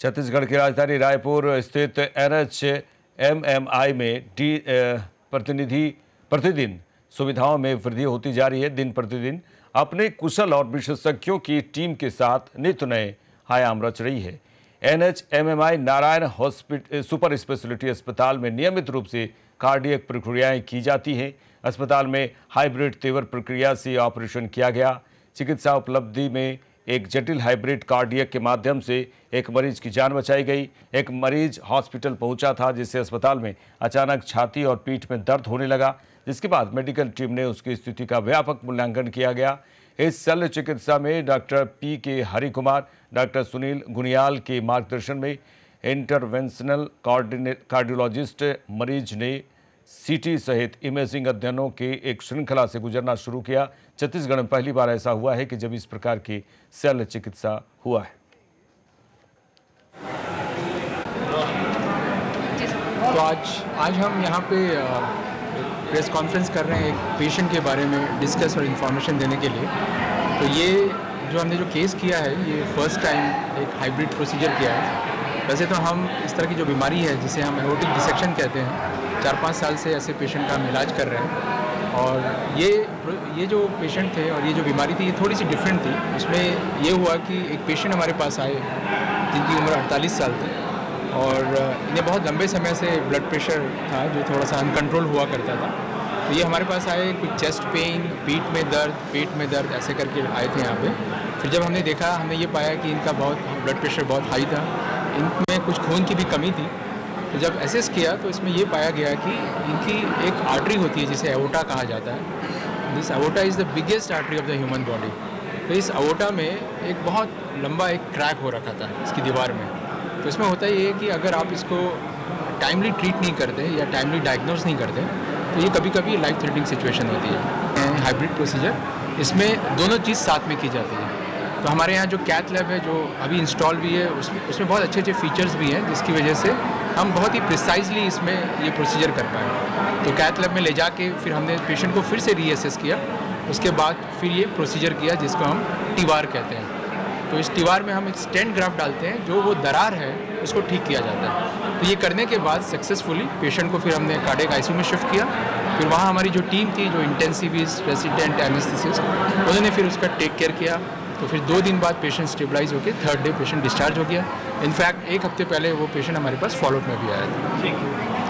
छत्तीसगढ़ की राजधानी रायपुर स्थित एनएच एमएमआई में डी प्रतिनिधि प्रतिदिन सुविधाओं में वृद्धि होती जा रही है। दिन प्रतिदिन अपने कुशल और विशेषज्ञों की टीम के साथ नित्य नए आयाम रच रही है। NH MMI Narayana hospital super speciality अस्पताल में नियमित रूप से कार्डियक प्रक्रियाएँ की जाती हैं। अस्पताल में हाइब्रिड तेवर प्रक्रिया से ऑपरेशन किया गया। चिकित्सा उपलब्धि में एक जटिल हाइब्रिड कार्डियक के माध्यम से एक मरीज़ की जान बचाई गई। एक मरीज़ हॉस्पिटल पहुँचा था जिससे अस्पताल में अचानक छाती और पीठ में दर्द होने लगा। जिसके बाद मेडिकल टीम ने उसकी स्थिति का व्यापक मूल्यांकन किया गया। इस शल्य चिकित्सा में doctor P K Hari Kumar doctor Sunil Guniyal के मार्गदर्शन में इंटरवेंशनल कार्डियोलॉजिस्ट मरीज़ ने सीटी सहित इमेजिंग अध्ययनों के एक श्रृंखला से गुजरना शुरू किया। छत्तीसगढ़ में पहली बार ऐसा हुआ है कि जब इस प्रकार की शल्य चिकित्सा हुआ है। तो आज आज हम यहाँ पे प्रेस कॉन्फ्रेंस कर रहे हैं एक पेशेंट के बारे में डिस्कस और इन्फॉर्मेशन देने के लिए। तो ये जो हमने जो केस किया है, ये फ़र्स्ट टाइम एक हाइब्रिड प्रोसीजर किया है। वैसे तो हम इस तरह की जो बीमारी है, जिसे हम एरोटिक डिसेक्शन कहते हैं, चार पाँच साल से ऐसे पेशेंट का हम इलाज कर रहे हैं। और ये ये जो पेशेंट थे और ये जो बीमारी थी, ये थोड़ी सी डिफरेंट थी। उसमें ये हुआ कि एक पेशेंट हमारे पास आए, जिनकी उम्र अड़तालीस साल थी। और इन्हें बहुत लंबे समय से ब्लड प्रेशर था, जो थोड़ा सा अनकंट्रोल हुआ करता था। तो ये हमारे पास आए, कुछ चेस्ट पेन पीठ में दर्द पेट में दर्द, ऐसे करके आए थे यहाँ पे। फिर जब हमने देखा, हमने ये पाया कि इनका बहुत ब्लड प्रेशर बहुत हाई था। इनमें कुछ खून की भी कमी थी। तो जब एसेस किया तो इसमें ये पाया गया कि इनकी एक आर्टरी होती है, जिसे एवोटा कहा जाता है। This aorta is the biggest artery of the human body तो इस अवोटा में एक बहुत लंबा एक क्रैक हो रखा था इसकी दीवार में। तो इसमें होता ये है कि अगर आप इसको टाइमली ट्रीट नहीं करते या टाइमली डायग्नोज नहीं करते तो ये कभी कभी लाइफ थ्रेटनिंग सिचुएशन होती है। हाइब्रिड प्रोसीजर इसमें दोनों चीज़ साथ में की जाती है। तो हमारे यहाँ जो कैथ लैब है, जो अभी इंस्टॉल भी है उसमें उसमें बहुत अच्छे अच्छे फीचर्स भी हैं, जिसकी वजह से हम बहुत ही प्रिसाइजली इसमें ये प्रोसीजर कर पाए। तो कैथ लैब में ले जाके फिर हमने पेशेंट को फिर से रीएसेस किया। उसके बाद फिर ये प्रोसीजर किया, जिसको हम टीवार कहते हैं। तो इस टीवार में हम एक स्टेंट ग्राफ्ट डालते हैं, जो वो दरार है, उसको ठीक किया जाता है। तो ये करने के बाद सक्सेसफुली पेशेंट को फिर हमने कार्डियक आईसीयू में शिफ्ट किया। फिर वहाँ हमारी जो टीम थी, जो इंटेंसिविस्ट रेसिडेंट एनेस्थेसिस्ट उन्होंने फिर उसका टेक केयर किया। तो फिर दो दिन बाद पेशेंट स्टेबलाइज होकर थर्ड डे पेशेंट डिस्चार्ज हो गया। इनफैक्ट एक हफ़्ते पहले वो पेशेंट हमारे पास फॉलोअप में भी आया था।